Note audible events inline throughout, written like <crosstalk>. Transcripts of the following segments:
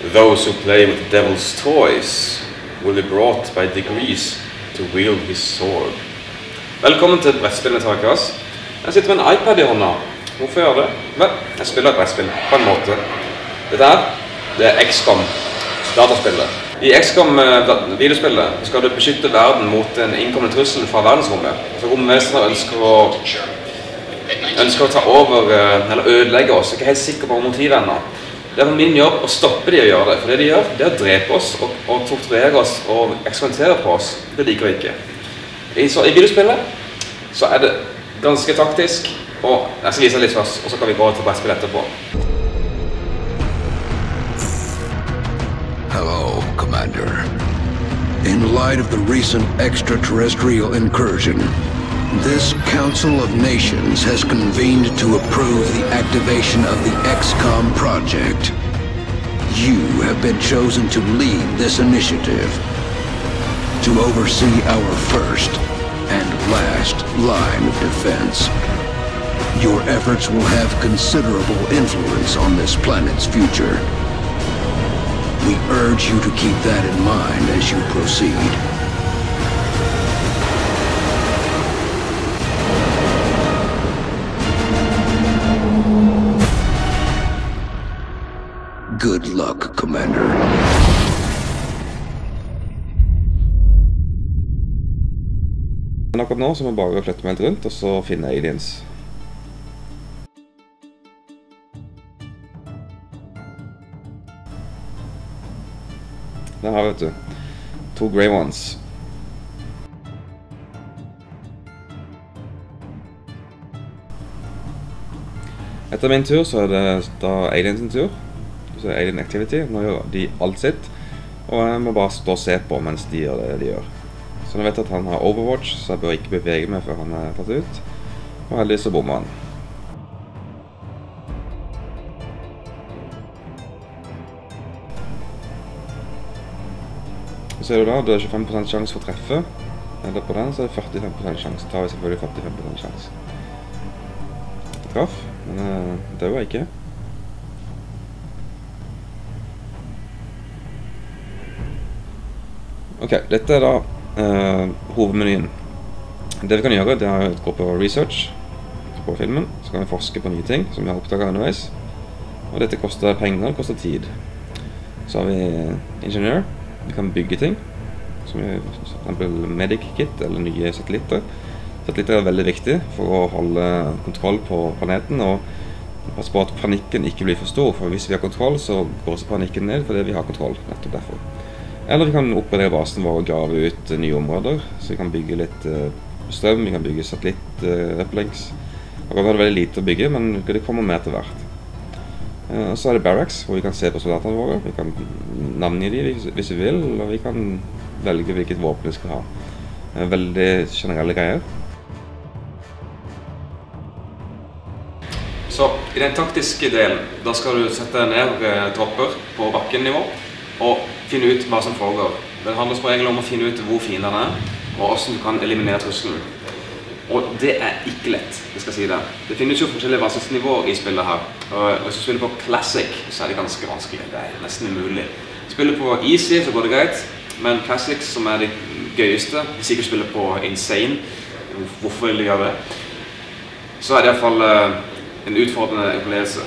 Those who play with the devil's toys will be brought by degrees to wield his sword. Velkommen til brettspillene Takas. Jeg sitter med en iPad i hånda. Hvorfor gjør jeg det? Vel, jeg spiller et brettspill, på en måte. Dette her, det er XCOM, dataspillet. I XCOM eh, skal du beskytte verden mot en innkommende trussel fra verdensrommet. Så romvesener ønsker å ønsker å ta over eh, eller ødelegge oss. Jeg er ikke helt sikker på motivet ennå. Det er min jobb å stoppe de å gjøre det. For det de gjør, det er å drepe oss og, og torturere oss og eksperimentere på oss. Det liker vi ikke. I, så, i videospillet så er det ganske taktisk. Og jeg skal vise litt først, og så kan vi gå til brettspill etterpå. Hello, Commander. In light of the recent extraterrestrial incursion, this Council of Nations has convened to approve the activation of the XCOM project. You have been chosen to lead this initiative, to oversee our first and last line of defense. Your efforts will have considerable influence on this planet's future. We urge you to keep that in mind as you proceed. Good luck, Commander. Men akkurat nå så må jeg bare flette meg helt rundt, og så finne aliens. Den har vet du. To grey ones. Etter min tur så er det da Alien sin tur. Så Alien Activity. Nå gjør de alt sitt. Og jeg må bare stå og se på mens de gjør det de gjør. Så nå vet jeg at han har Overwatch, så jeg bør ikke bevege meg før han er tatt ut. Og heldigvis så bommer han. Så ser du da, det er 25 sjanse for å treffe. Eller på den så er det 45 sjanse. Da har vi selvfølgelig 45 sjanse. Jeg traff, men uh, det jeg ikke. Ok, dette er da uh, hovedmenyen. Det vi kan gjøre, det er å gå på research på filmen. Så kan vi forske på nye ting som vi har oppdaget underveis. Og dette koster penger, det koster tid. Så har vi ingeniør. Vi kan bygge ting. Som f.eks. Medic Kit eller nye satellitter. Satellitter er veldig viktig for å holde kontroll på planeten. og passe på at panikken ikke blir for stor, for hvis vi har kontroll, så går også panikken ned fordi vi har kontroll. nettopp derfor. Eller vi kan oppgradere basen vår og grave ut uh, nye områder. Så vi kan bygge litt uh, strøm, vi kan bygge satellitt-uplings. Uh, Akkurat nå er det veldig lite å bygge, men det kommer mer til hvert. Så er det barracks, hvor vi kan se på soldatene våre. Vi kan navngi dem hvis, vi vil, og vi kan velge hvilket våpen vi skal ha. Veldig generelle greier. Så i den taktiske delen, da skal du sette ned eh, tropper på bakkennivå og finne ut hva som foregår. Det handler som regel om å finne ut hvor fiendene er, og hvordan du kan eliminere trusselen. Og det er ikke lett, jeg skal si det. Det finnes jo forskjellige vanskelighetsnivåer i spillet her. Og hvis du spiller på classic, så er det ganske vanskelig. Det er nesten umulig. Spiller på easy, så går det greit. Men classic, som er det gøyeste, hvis ikke du spiller på insane, hvorfor vil du gjøre det? Så er det iallfall fall en utfordrende opplevelse.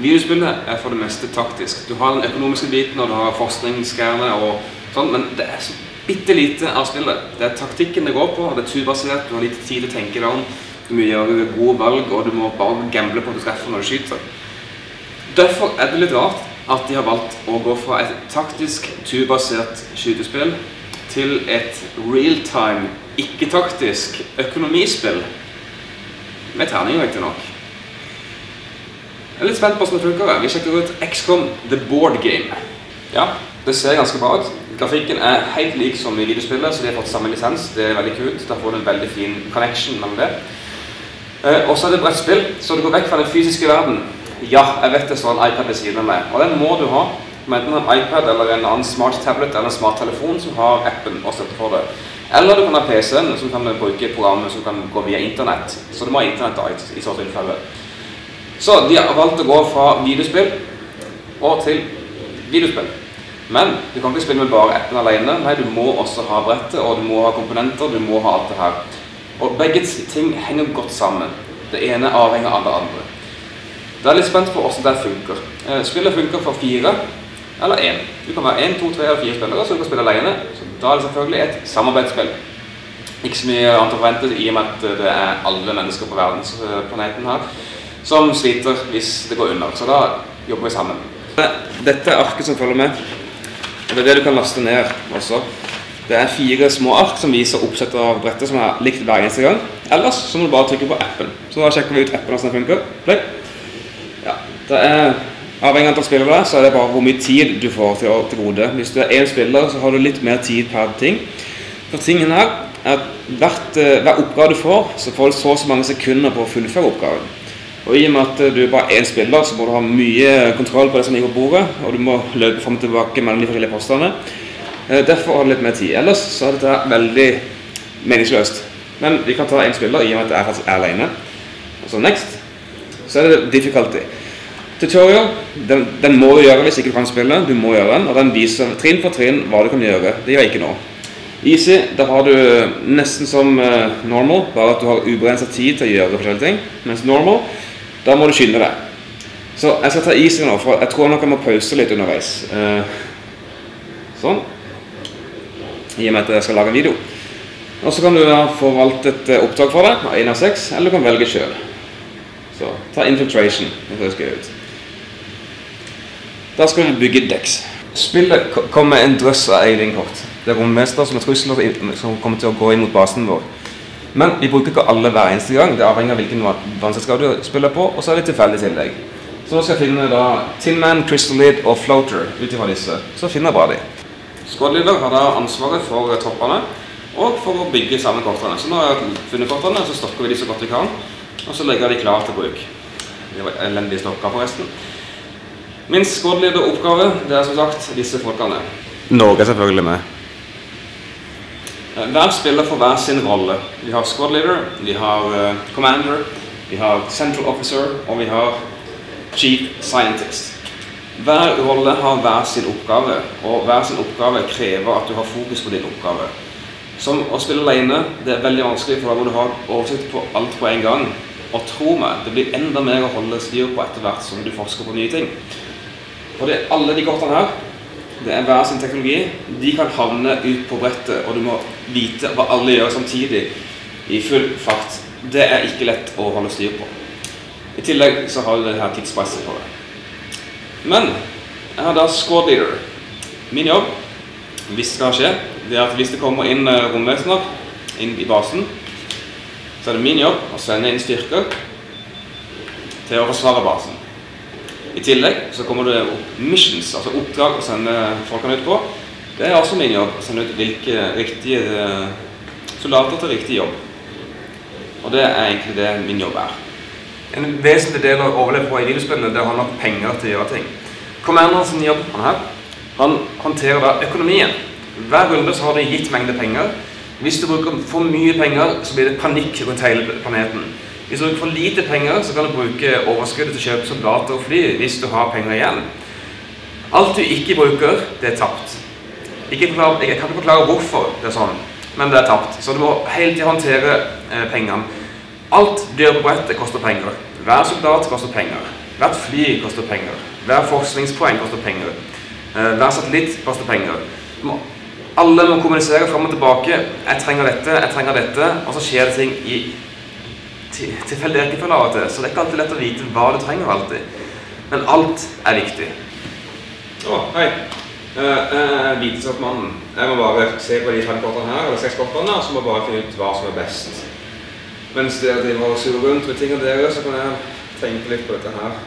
Videospillet er for det meste taktisk. Du har den økonomiske biten, og du har forskningsgreiene og sånn, men det er så bitte lite av spillet. Det er taktikken det går på, det er turbasert, du har lite tid å tenke deg om. Du må gjøre gode valg, og du må bare gamble på at du treffer når du skyter. Derfor er det litt rart at de har valgt å gå fra et taktisk, turbasert skytespill til et real-time, ikke-taktisk økonomispill. Med terninger, riktignok. Jeg er litt spent på hvordan det funker. Vi sjekker ut XCOM The Board Game. Ja, det ser ganske bra ut. Grafikken er helt lik som i videospillet, så de har fått samme lisens. Det er veldig kult. Da får du en veldig fin connection mellom det. Eh, og så er det brettspill, så du går vekk fra den fysiske verden. Ja, jeg vet det står en iPad ved siden av meg, og den må du ha. Du enten en iPad eller en annen smart tablet eller en smart telefon som har appen og støtte for det. Eller du kan ha PC-en som kan bruke programmet som kan gå via internett. Så du må ha internett i så tilfelle. Så de har valgt å gå fra videospill og til videospill. Men du kan ikke spille med bare appen alene. Nei, du må også ha brettet, og du må ha komponenter, du må ha alt det her. Og begge ting henger godt sammen. Det ene avhenger av det andre. Da er jeg litt spent på hvordan det funker. Eh, Spillet funker for fire eller én. Du kan være én, to, tre eller fire spillere, så du kan spille alene. Så da er det selvfølgelig et samarbeidsspill. Ikke så mye annet å forvente i og med at det er alle mennesker på verdensplaneten her som sliter hvis det går under. Så da jobber vi sammen. Dette er arket som følger med. Og det er det du kan laste ned også. Det er fire små ark som viser oppsettet av brettet som er likt hver eneste gang. Ellers så må du bare trykke på appen. Så da sjekker vi ut appen hvordan den funker. Play. Ja, det er Avhengig av antall spillere så er det bare hvor mye tid du får til, å, til gode. Hvis du er én spiller, så har du litt mer tid per ting. For tingen her er at hvert, eh, hver oppgave du får, så får du så og så mange sekunder på å fullføre oppgaven. Og i og med at du er bare én spiller, så må du ha mye kontroll på det som ligger på bordet, og du må løpe fram og tilbake mellom de forskjellige postene. Eh, Derfor har du litt mer tid. Ellers så er dette veldig meningsløst. Men vi kan ta én spiller i og med at jeg faktisk er alene. Og så next. Så er det difficulty. Tutorial den, den må du gjøre hvis ikke du kan spille. Du må gjøre den, og den viser trinn for trinn hva du kan gjøre. Det gjør jeg ikke nå. Easy, da har du nesten som eh, normal, bare at du har ubegrenset tid til å gjøre forskjellige ting. Mens normal, da må du skynde deg. Så jeg skal ta easy nå, for jeg tror nok jeg må pause litt underveis. Eh, sånn. I og med at jeg skal lage en video. Og så kan du få valgt et eh, opptak for deg, 1 av 6, eller du kan velge selv. Så ta infiltration. Det høres gøy ut. Da skal vi bygge deks. Spillet kommer med en drøss av alien-kort. Det er rommester som er trusler som kommer til å gå inn mot basen vår. Men vi bruker ikke alle hver eneste gang. Det avhenger av hvilken vannselskap du spiller på, og så er det tilfeldig tillegg. Så nå skal jeg finne da Tin Man, Crystal Lead og Floater ut ifra disse. Så finner jeg bare de. Squadleader har da ansvaret for toppene og for å bygge sammen kortene. Så nå har jeg funnet kortene, så stokker vi de så godt vi kan, og så legger jeg de klar til bruk. Det var elendig stokka forresten. Min squad-leder-oppgave det er som sagt disse folkene. Norge selvfølgelig med. Eh, Hver spiller får hver sin rolle. Vi har squad leader, vi har eh, commander, vi har central officer og vi har chief scientist. Hver rolle har hver sin oppgave, og hver sin oppgave krever at du har fokus på din oppgave. Som å spille alene, det er veldig vanskelig, for da må du ha oversikt på alt på en gang. Og tro meg, det blir enda mer å holde styr på etter hvert som du forsker på nye ting. For det, alle de kortene her, det er hver sin teknologi. De kan havne ut på brettet, og du må vite hva alle gjør samtidig i full fart. Det er ikke lett å holde styr på. I tillegg så har du det her tidspresset på deg. Men jeg har da squad leader. Min jobb, hvis det skal skje, det er at hvis det kommer inn eh, romvesener inn i basen, så er det min jobb å sende inn styrker til å forsvare basen. I tillegg så kommer det opp missions, altså oppdrag å sende folkene ut på. Det er også min jobb å sende ut hvilke riktige eh, soldater til riktig jobb. Og det er egentlig det min jobb er. En vesentlig del av å overleve på i videospillene det handler om penger til å gjøre ting. Commanderen sin jobb, han her, han håndterer da økonomien. Hver runde så har de gitt mengde penger. Hvis du bruker for mye penger, så blir det panikk rundt hele planeten. Hvis du bruker for lite penger, så kan du bruke overskuddet til å kjøpe soldater og fly hvis du har penger igjen. Alt du ikke bruker, det er tapt. Forklare, jeg kan ikke forklare hvorfor det er sånn, men det er tapt. Så du må hele tiden håndtere eh, pengene. Alt du på brettet koster penger. Hver soldat koster penger. Hvert fly koster penger. Hver forskningspoeng koster penger. Eh, hver satellitt koster penger. Må, alle må kommunisere fram og tilbake. 'Jeg trenger dette, jeg trenger dette', og så skjer det ting i tilfeldig rekkefølge av og til. Så det er ikke alltid lett å vite hva du trenger alltid. Men alt er viktig. Å, hei. Uh, uh, Vitenskapsmannen. Jeg må bare se på de fem kortene her, eller seks kortene, og så må jeg bare finne ut hva som er best. Mens dere driver og surrer rundt med av dere, så kan jeg tenke litt på dette her.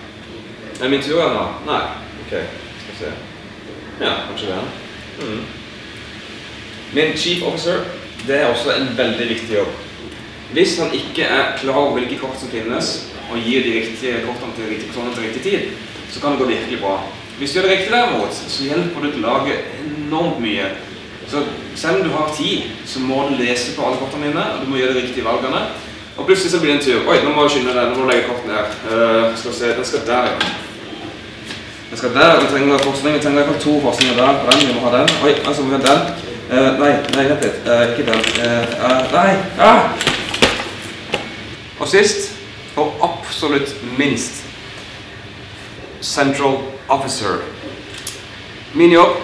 Er det min tur ennå? Nei. Ok, skal vi se. Ja, kanskje det. Mm. Min chief officer, det er også en veldig viktig jobb. Hvis han ikke er klar over hvilke kort som finnes, og gir de riktige kortene til riktig personer til riktig tid, så kan det gå virkelig bra. Hvis du gjør det riktig derimot, så hjelper det til laget enormt mye. Så selv om du har tid, så må du lese på alle kortene dine, og du må gjøre de riktige valgene. Og plutselig så blir det en tur. Oi, nå må du skynde deg, nå må du legge kortene her. Uh, skal vi se, den skal der, ja. Den skal der, vi trenger forskning, vi trenger i hvert fall to forskninger der på den, vi må ha den. Oi, altså vi har den. Uh, nei, nei, vent litt, Uh, ikke den. Uh, nei, ah! Og sist, og absolutt minst, Central Officer. Min jobb,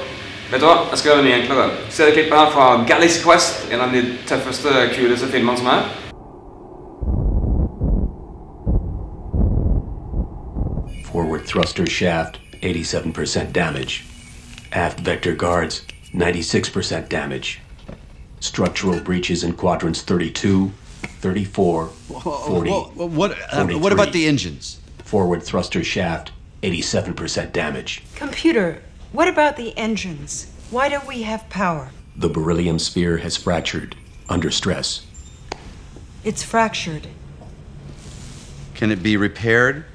vet du hva, jeg skal gjøre det mye enklere. Ser du klippet her fra Galaxy Quest, en av de tøffeste, kuleste filmene som er? Forward thruster shaft, 87% damage. Aft vector guards, 96% damage. Structural breaches in quadrants 32, 34, 40. Whoa, whoa, what, uh, what about the engines? Forward thruster shaft, 87% damage. Computer, what about the engines? Why don't we have power? The beryllium sphere has fractured under stress. It's fractured. Can it be repaired?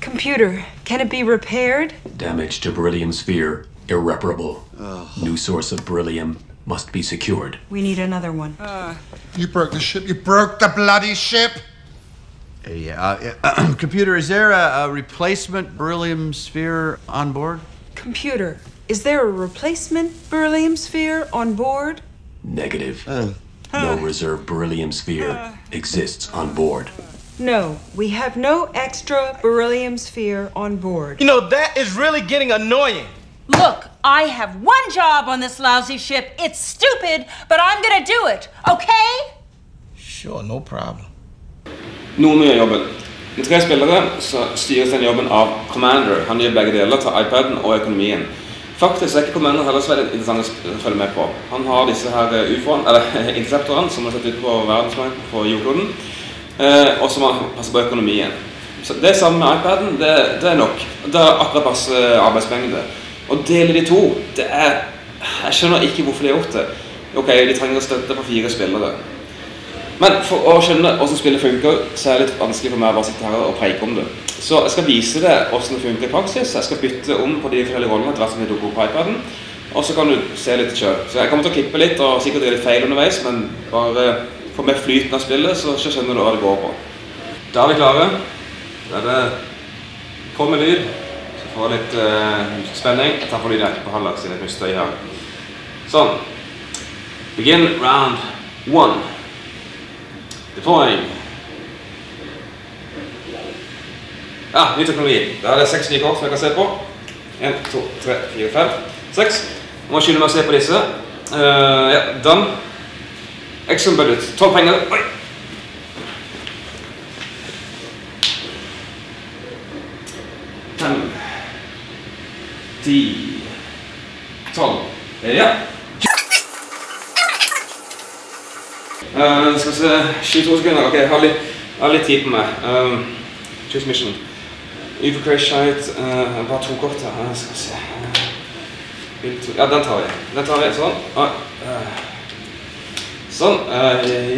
Computer, can it be repaired? Damage to beryllium sphere irreparable. New source of beryllium must be secured. We need another one. You broke the ship. You broke the bloody ship. Uh, yeah. Uh, <clears throat> computer, is there a, a replacement beryllium sphere on board? Computer, is there a replacement beryllium sphere on board? Negative. No reserve beryllium sphere exists on board. No, we have no extra beryllium sphere on board. You know, that is really getting annoying. Look, I have one job on this lousy ship. It's stupid, but I'm gonna do it, okay? Sure, no problem. Noen gjør jobben. Med tre spillere så styres den jobben av Commander. Han gjør begge deler, til iPaden og økonomien. Faktisk er ikke Commander heller så veldig interessant å følge med på. Han har disse her eh, UFO-ene, eller <laughs> interceptorene, som er satt ut på verdensmarkedet på jordkloden, eh, og som passer på økonomien. Så det samme med iPaden, det, det er nok. Det er akkurat passe arbeidsmengde. Å dele de to, det er Jeg skjønner ikke hvorfor de har gjort det. Ok, de trenger støtte på fire spillere. Men for å skjønne hvordan spillet funker, så er det litt vanskelig for meg å bare sitte her og preike om det. Så jeg skal vise deg hvordan det funker i praksis. Jeg skal bytte om på de forskjellige rollene etter hvert som de dukker opp på iPaden. Og så kan du se litt sjøl. Så jeg kommer til å klippe litt og sikkert gjøre litt feil underveis, men bare få med flyten av spillet, så skjønner du hva det går på. Da er vi klare. Da er det på med lyd. Får litt uh, spenning. Jeg tar på lyden på heller, siden det er mye støy her. Sånn. Begin round one. Deploying. Ja, ny teknologi. Da er det seks nye kort som jeg kan se på. En, to, tre, fire, fem, seks. Jeg må skynde meg å se på disse. Uh, ja, done. Exxon budget. Tolv penger. Oi. Fem. Ti. Tolv. Ja. Uh, skal vi se 22 sekunder. Ok, jeg har litt, tid på meg. Um, choose mission. Uber crash Shite. Uh, bare to kort her. Skal vi se. Ja, den tar vi. Den tar vi. Sånn. Sånn.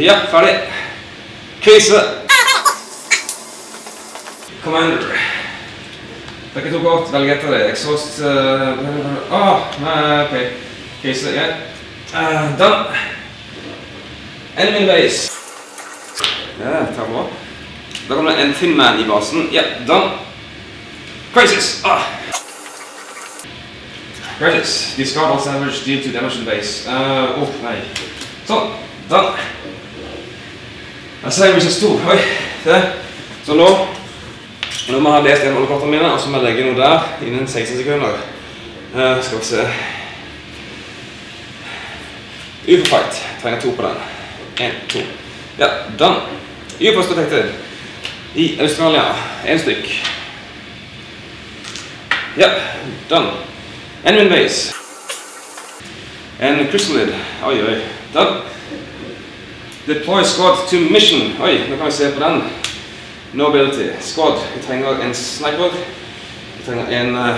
Ja, ferdig. Kvise. Commander. Dere så godt. Velg etter det. Exhaust uh, ah, nei, ok. Case, Ja. Uh, done. Enemy base. Ja, ta på. Da kommer det en Thin Man i basen. Ja, done. Crisis! Ah. Crisis. Discard all savage due to damage the base. Uh, oh, nei. Sånn. Done. Jeg ser vi så stor. Oi, se. Så nå Nå må jeg ha lest gjennom alle kortene mine, og så må jeg legge noe der innen 16 sekunder. Uh, skal vi se. UFO-fight. Trenger to på den. En, to. Ja, done. UFOs detected. I Australia. En stykk. Ja, done. Enemy base. En crystalid. Oi, oi. Done. Deploy squad to mission. Oi, nå kan vi se på den. No ability. Squad. Vi trenger en sniper. Vi trenger en, eh,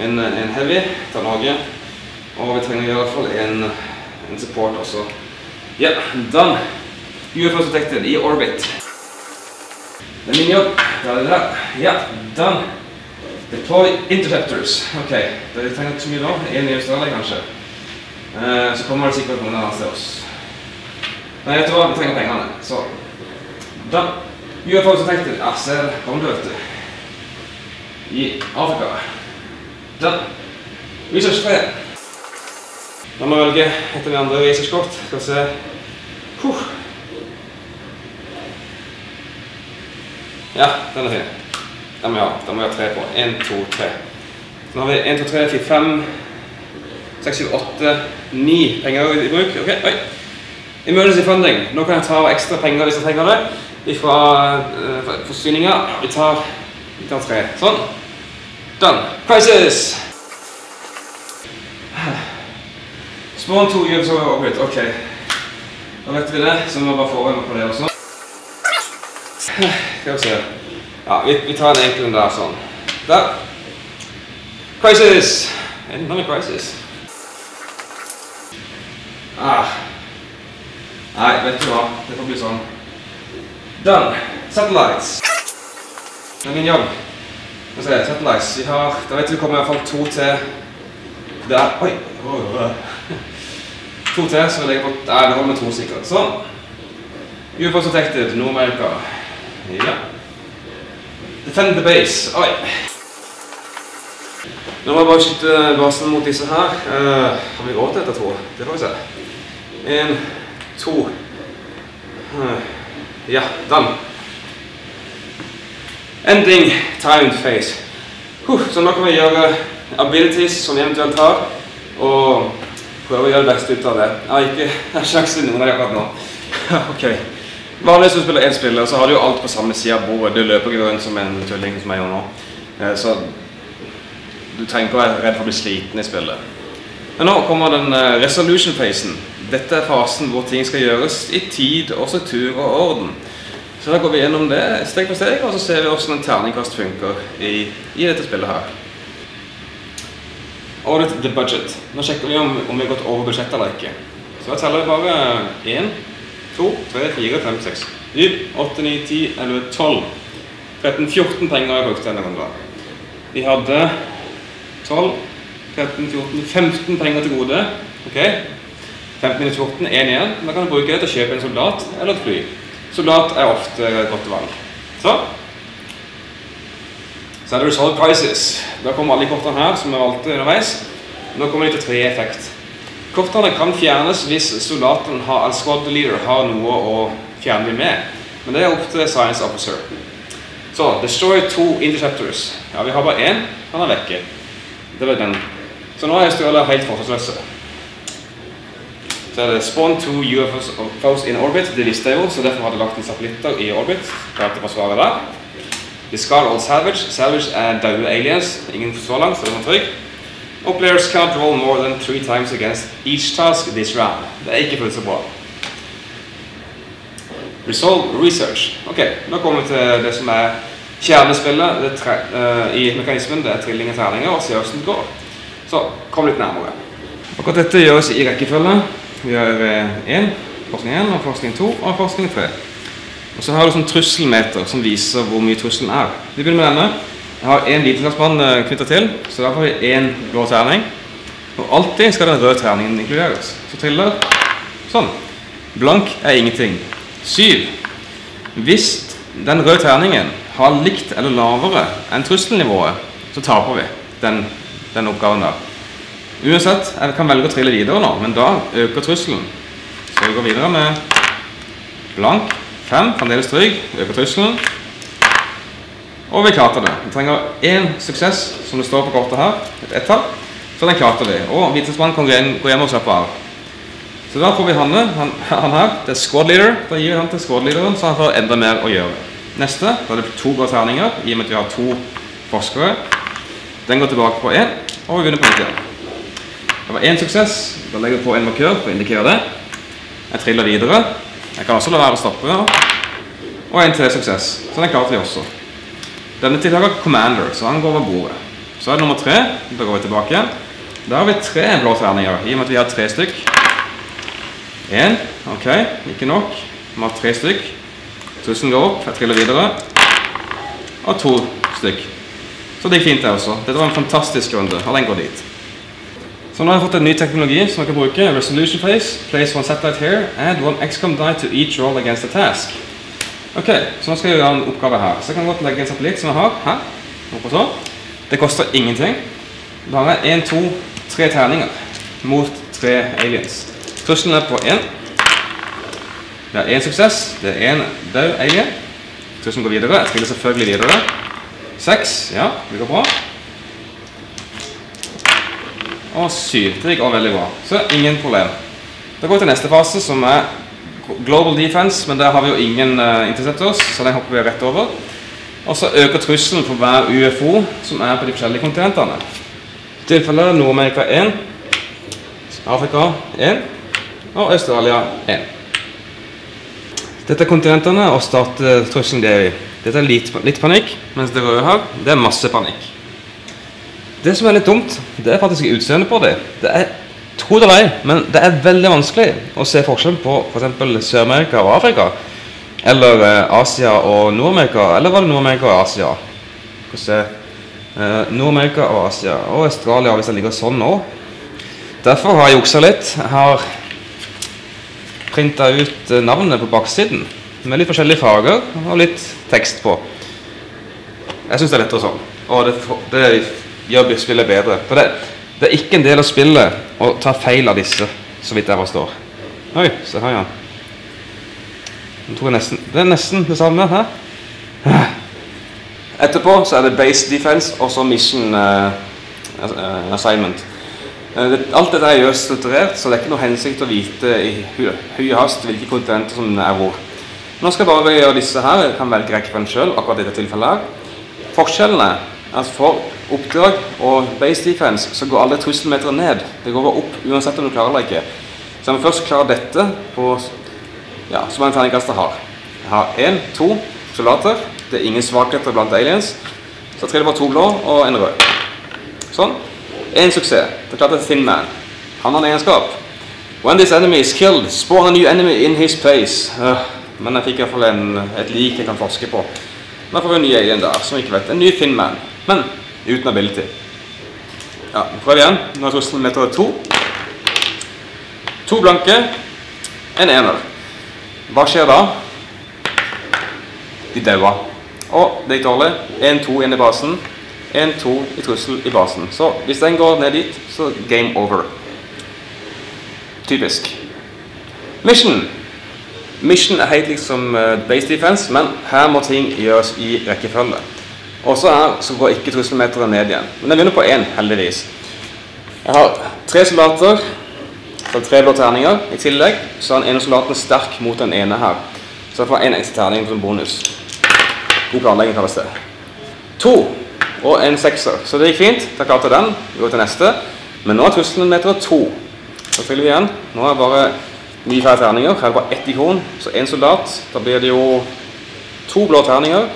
en, eh, en heavy. Ta Norge. Og vi trenger i hvert fall en, en support også. Ja, done. UFO detected i orbit. Det er min jobb. Da er det der. Ja, done. Deploy interceptors. Ok, det trenger ikke så mye nå. En i Australia kanskje. Eh, så kommer det sikkert noen sted også. Nei, vet du hva? Vi trenger pengene. Så. Done. som tenkte Ja, se der Kom du, vet du. i Afrika. Den. Research 3. Da må jeg velge et av de andre researchkort. Skal vi se. Puh. Ja, den er fin. Den må jeg ha. Den må jeg ha tre på. En, to, tre. Så nå har vi en, to, tre, fire, fem, seks, syv, åtte, ni penger i bruk. Ok, oi. Emergency funding. Nå kan jeg ta ekstra penger hvis jeg trenger det. Fra uh, forsyninga. Vi tar, vi tar tre. Sånn. Done. Crisis! Spawn to years over orbit. Ok. Da vet vi det, så vi må bare få meg på det også. Skal vi se. Ja, vi, vi tar en enkel der, sånn. Der. Crisis! Enda med crisis. Ah. Nei, vet du hva. Det får bli sånn. Done. Satellites. Det er min jobb. Skal vi se, satellites. Vi har, da vet vi kommer i hvert fall to til der. Oi. <laughs> To til, så vi legger på Nei, det holder med to sikkert. Sånn. UFOs Detected, Nord-Amerika. Ja. Defend the base. Oi. Nå må jeg bare skyte basen mot disse her. Uh, har vi råd til dette, tro? Det får vi se. En, to. Uh, ja, done. Ending time phase. Huh, så nå kan vi gjøre abilities som vi eventuelt har, og prøve å gjøre det beste ut av det. Jeg har ikke <laughs> sjanse til noen av dem akkurat nå. <laughs> ok. Vanligvis du spiller én spiller, så har du jo alt på samme side av bordet. Du løper ikke rundt som en tulling som jeg gjør nå. Eh, Så du trenger ikke å være redd for å bli sliten i spillet. Men nå kommer den eh, resolution-fasen. Dette er fasen hvor ting skal gjøres i tid og struktur og orden. Så da går vi gjennom det steg for steg, og så ser vi hvordan en terningkast funker i, i dette spillet her. Audit the budget. Nå sjekker vi om, om vi har gått over budsjettet eller ikke. Så da teller vi bare 1, 2, 3, 4, 5, 6, 7, 8, 9, 10, 11, 12. 13, 14 penger jeg brukt denne gangen. Vi hadde 12, 13, 14, 15 penger til gode. Ok? 15 minus 14, 1 igjen. Da kan du bruke det til å kjøpe en soldat eller et fly. Soldat er ofte et godt valg. Så. Så er det Resolve Prices. Da kommer alle kortene her som er valgte underveis. Nå kommer de til tre effekt. Kortene kan fjernes hvis soldaten har, squad leader har noe å fjerne dem med. Men det er opp til science officer. Så, destroy to interceptors. Ja, vi har bare én. Han er vekke. Det var den. Så nå er Støle helt forsvarsløse. Så er det spawn 2 UFOs in orbit. Det visste jeg jo, så derfor hadde jeg lagt en satellitter i orbit. Klarte på forsvare der. Discard all salvage. Salvage er døde aliens. Ingen så langt, så det er sånn trygg. Og players can't roll more than three times against each task this round. Det er ikke fullt så bra. Resolve research. Ok, nå kommer vi til det som er kjernespillet er eh, i mekanismen. Det er trilling og terninger og se hvordan det går. Så kom litt nærmere. Akkurat dette gjøres i rekkefølge. Vi gjør én, forskning 1 forskning 2 og forskning 3. Og så har du sånn trusselmeter som viser hvor mye trusselen er. Vi begynner med denne. Jeg har én vitenskapsmann knyttet til, så da får vi én blå terning. Og alltid skal den røde terningen inkluderes. Så triller sånn. Blank er ingenting. Syv. Hvis den røde terningen har likt eller lavere enn trusselnivået, så taper vi den, den oppgaven der. Uansett, jeg kan velge å trille videre nå, men da øker trusselen. Så vi går videre med blank. Fem, fremdeles trygg, øker trusselen. Og vi klarte det. Vi trenger én suksess, som det står på kortet her, et ett-tall. Så den klarte vi. Og vitenskapsmannen kan gå hjem- og slappe av. Så da får vi han, han, han her, det er squad leader. Da gir vi han til squad leaderen, så han får enda mer å gjøre. Neste, da er det to bra terninger, i og med at vi har to forskere. Den går tilbake på 1, og vi vinner på nytt igjen. Det var én suksess. Da legger vi på en markør for å indikere det. Jeg triller videre. Jeg kan også la være å stoppe. Her. Og en til suksess. Så den klarte vi også. Denne tiltaket er commander, så han går over bordet. Så er det nummer tre. Da går vi tilbake igjen. Da har vi tre blå terninger, i og med at vi har tre stykk. 1. Ok, ikke nok. Vi har tre stykk. Trusselen går opp. Jeg triller videre. Og to stykk. Så det gikk fint, det også. Dette var en fantastisk runde, og den går dit. Så nå har jeg fått en ny teknologi som jeg kan bruke. Resolution phase. Place one satellite here. Add one XCOM die to each roll against a task. Ok, så nå skal jeg gjøre en oppgave her. Så jeg kan godt legge en satellitt som jeg har her. Oppå så. Det koster ingenting. Bare én, to, tre terninger mot tre aliens. Trusselen er på én. Det er én suksess. Det er én død alien. Trusselen går videre. Jeg spiller selvfølgelig videre. Seks. Ja, det går bra. Og syv. Det gikk også veldig bra. Så ingen problem. Da går vi til neste fase, som er global defense, men der har vi jo ingen uh, interceptors, så den hopper vi rett over. Og så øker trusselen for hver UFO som er på de forskjellige kontinentene. I tilfelle Nord-Amerika 1, Afrika 1 og Australia 1. Dette er kontinentene og starttrusselen det er i. Dette er litt, litt panikk, mens det røde her, det er masse panikk. Det som er litt dumt, det er faktisk utseendet på det. Det er, tro det eller ei, men det er veldig vanskelig å se forskjellen på f.eks. Sør-Amerika og Afrika. Eller eh, Asia og Nord-Amerika. Eller var det Nord-Amerika og Asia? Skal se. Eh, Nord-Amerika og Asia. Og Australia, hvis den ligger sånn nå. Derfor har jeg juksa litt. Jeg har printa ut eh, navnet på baksiden. Med litt forskjellige farger og litt tekst på. Jeg syns det er lettere sånn. Og det, det gjør spillet bedre. For det, det er ikke en del av spillet å ta feil av disse, så vidt jeg forstår. Oi, se her, ja. Tror jeg nesten, det er nesten det samme. her. Etterpå så er det base defense og så mission eh, assignment. Eh, alt dette er gjøres strukturert, så det er ikke noe hensikt å vite i hui hast hvilke kontinenter som er hvor. Nå skal jeg bare gjøre disse her. Jeg kan velge rekkefølgen sjøl. akkurat dette tilfellet her. Forskjellene at for oppdrag og base defense så går alle trusselmetere ned. Det går bare opp uansett om du klarer det eller ikke. Så jeg må først klare dette på ja, som en terningkaster har. Jeg har én, to soldater. Det er ingen svakheter blant aliens. Så triller bare to blå og en rød. Sånn. Én suksess. Det er klart det er Thin Man. Han har en egenskap. When this enemy is killed, spawn a new enemy in his place. Øh, men jeg fikk iallfall et lik jeg kan forske på. Nå får vi en ny alien der, som vi ikke vet. En ny Thin Man. Men uten ability. Ja, vi prøver igjen. Nå er trusselen meter to. To blanke. En ener. Hva skjer da? De daua. Og det gikk dårlig. 1-2 inn i basen. 1-2 i trussel i basen. Så hvis den går ned dit, så game over. Typisk. Mission. Mission er helt liksom base defense, men her må ting gjøres i rekkefølge. Og så er- så går ikke trusselmeteret ned igjen. Men jeg begynner på én, heldigvis. Jeg har tre soldater, så tre blå terninger. I tillegg så er den ene soldaten sterk mot den ene her. Så jeg får en ekstra terning som bonus. God planlegging kalles det. To og en sekser. Så det gikk fint. Da klarte jeg den. Vi går til neste. Men nå er trusselen to. Så fyller vi igjen. Nå er bare ni færre terninger. Her er bare ett ikon, så én soldat. Da blir det jo to blå terninger.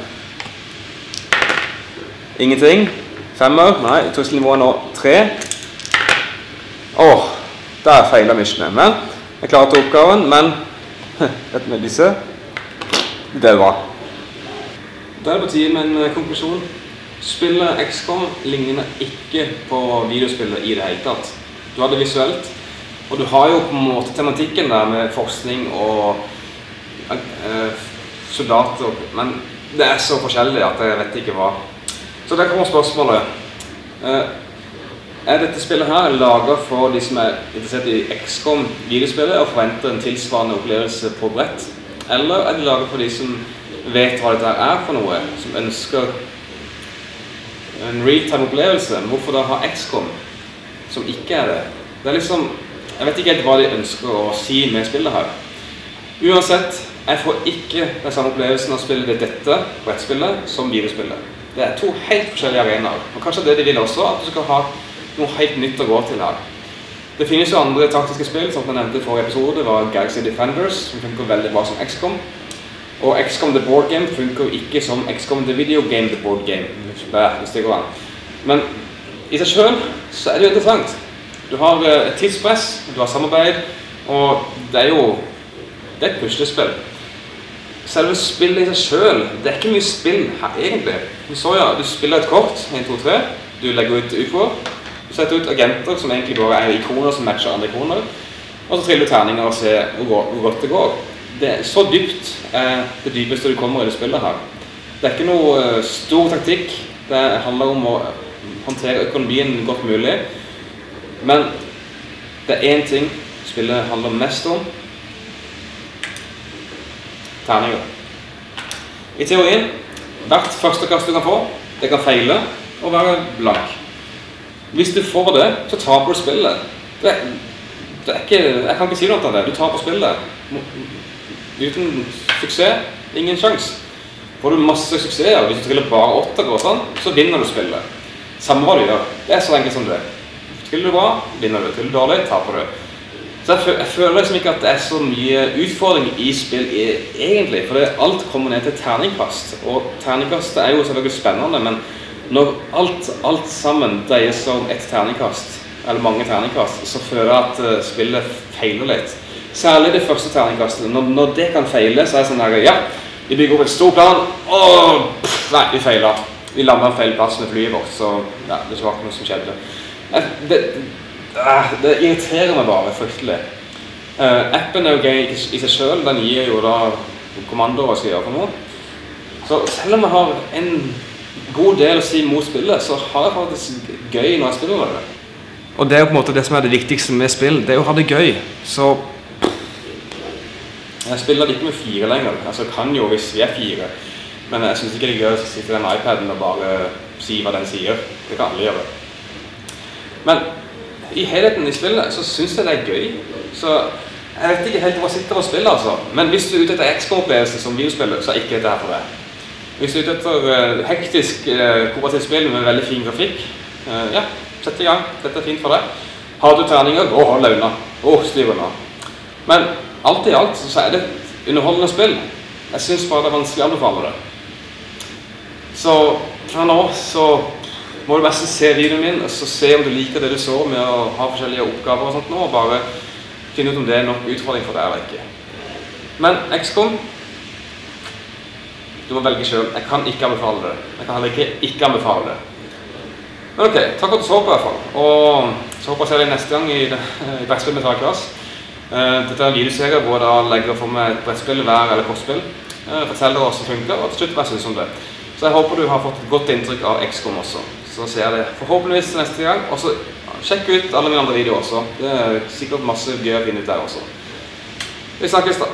Ingenting. Femmer. Nei, trusselnivået er nå tre. Åh, der feila missionet. Men jeg klarte oppgaven. Men <laughs> dette med disse Det var. Da er det på tide med en eh, konklusjon. Spillet XCOM ligner ikke på videospillet i det hele tatt. Du har det visuelt, og du har jo på en måte tematikken der med forskning og eh, soldater, men det er så forskjellig at jeg vet ikke hva. Så der kommer spørsmålet. Eh, er dette spillet her laga for de som er interessert i XCOM videospillet og forventer en tilsvarende opplevelse på brett? Eller er det laga for de som vet hva dette er for noe, som ønsker en realtime opplevelse? Hvorfor da ha XCOM som ikke er det? Det er liksom Jeg vet ikke helt hva de ønsker å si med spillet her. Uansett, jeg får ikke den samme opplevelsen av å spille dette brettspillet som videospillet. Det er to helt forskjellige arenaer. Og kanskje det de vil også, at du skal ha noe helt nytt å gå til her. Det finnes jo andre taktiske spill, som jeg nevnte i forrige episode, var Galaxy Defenders, som funker veldig bra som XCOM. Og XCOM The Board Game funker ikke som XCOM The Video Game The Board Game. Hvis det går an. Men i seg sjøl så er det jo interessant. Du har eh, et tidspress, du har samarbeid, og det er jo Det er et puslespill. Selve spillet i seg sjøl, det er ikke mye spill her, egentlig. Du så ja, du spiller et kort, 1, 2, 3. Du legger ut utover. Du setter ut agenter som egentlig bare er ikoner som matcher andre ikoner. Og så triller du terninger og ser hvor, godt det går. Det er så dypt er det dypeste du kommer i det spillet her. Det er ikke noe eh, stor taktikk. Det handler om å håndtere økonomien godt mulig. Men det er én ting spillet handler mest om. Terninger. I teorien hvert første kast du kan få, det kan feile og være blank. Hvis du får det, så taper du spillet. Det, det er ikke, jeg kan ikke si noe om det. Du taper spillet. Uten suksess, ingen sjans. Får du masse suksesser, hvis du triller bare åtte og sånn, så vinner du spillet. Samme hva du gjør. Det er så enkelt som det. Triller du bra, vinner du. Triller du dårlig, taper du. Så jeg, jeg føler liksom ikke at det er så mye utfordring i spill i, egentlig, for det, alt kommer ned til terningkast. Og terningkast er jo selvfølgelig spennende, men når alt, alt sammen dreier seg om ett terningkast, eller mange terningkast, så føler jeg at uh, spillet feiler litt. Særlig det første terningkastet. Når, når det kan feile, så er det sånn der, ja, vi bygger opp en stor plan, og nei, vi feila. Vi landet på feil plass med flyet vårt, så ja, det var ikke noe som skjedde. Det, eh, det irriterer meg bare fryktelig. Uh, appen er jo gøy i, i seg selv, den gir jo da kommandoer hva skal gjøre for noe. Så selv om jeg har en god del å si mot spillet, så har jeg faktisk gøy når jeg spiller med det. Og det er jo på en måte det som er det viktigste med spill, det er å ha det gøy. Så jeg spiller ikke med fire lenger. Altså jeg kan jo hvis vi er fire. Men jeg syns ikke det er gøy å sitte i den iPaden og bare si hva den sier. Det kan alle gjøre. Men i helheten i spillet så syns jeg det er gøy. Så jeg vet ikke helt hva sitter og spiller, altså. Men hvis du er ute etter XCOM-opplevelse som videospiller, så er ikke dette her for deg. Hvis du er ute etter eh, hektisk uh, kooperativt spill med veldig fin grafikk, eh, ja, sett i gang. Dette er fint for deg. Har du terninger, gå og hold deg unna. Og styr unna. Men alt i alt så er det et underholdende spill. Jeg syns bare det er vanskelig å anbefale det. Så fra nå så må du nesten se videoen min og så se om du liker det du så med å ha forskjellige oppgaver og sånt nå, og bare finne ut om det er nok utfordring for deg eller ikke. Men XCOM Du må velge sjøl. Jeg kan ikke anbefale det. Jeg kan heller ikke ikke anbefale det. Men ok, takk for at du så på i hvert fall. Og så håper jeg å se deg neste gang i, i Brettspill med takglass. Eh, dette er en videoserie hvor jeg da legger for meg et brettspill hver eller kortspill. Uh, forteller hva som funker, og til slutt hva jeg synes om det. Så jeg håper du har fått et godt inntrykk av XCOM også. Så ser jeg det forhåpentligvis neste gang. Og så sjekk ut alle mine andre videoer også. Det er sikkert masse gøy å finne ut der også. Vi snakkes da.